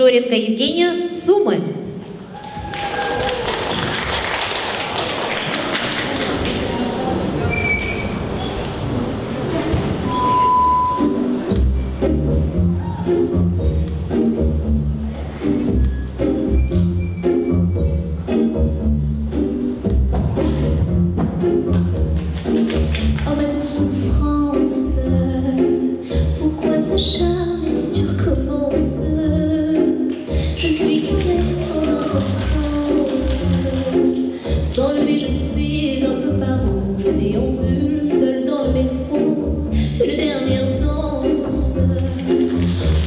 Шоренко Евгения, Сумы. Sans lui, je suis un peu par où je déambule seul dans le métro. Une dernière danse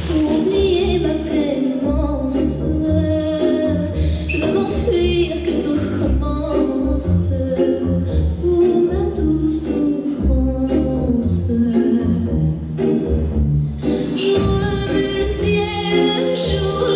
pour oublier ma peine immense. Je veux m'enfuir que tout commence. Où ma douce souffrance. Je remue le ciel le jour.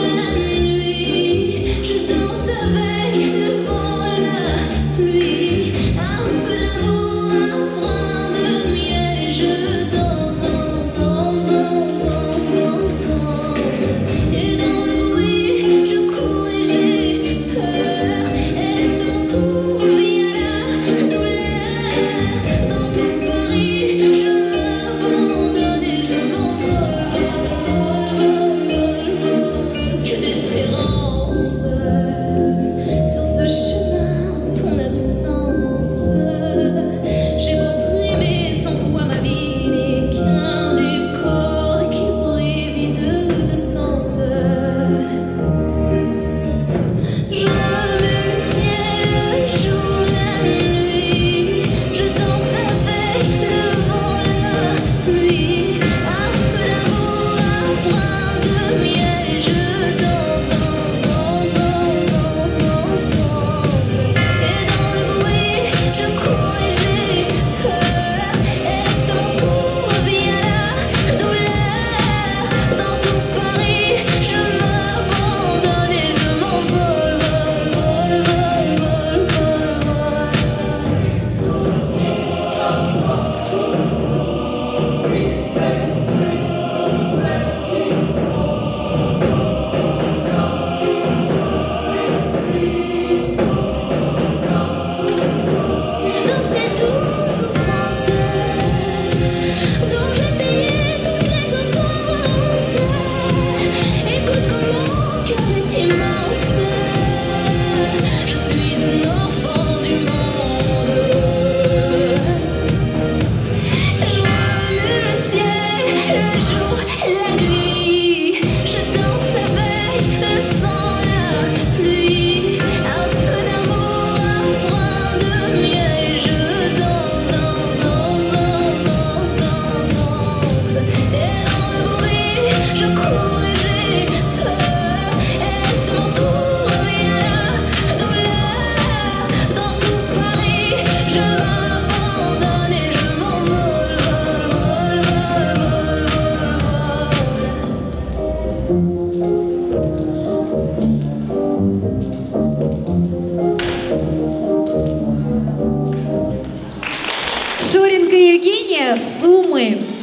Шуренко Евгения, Сумы.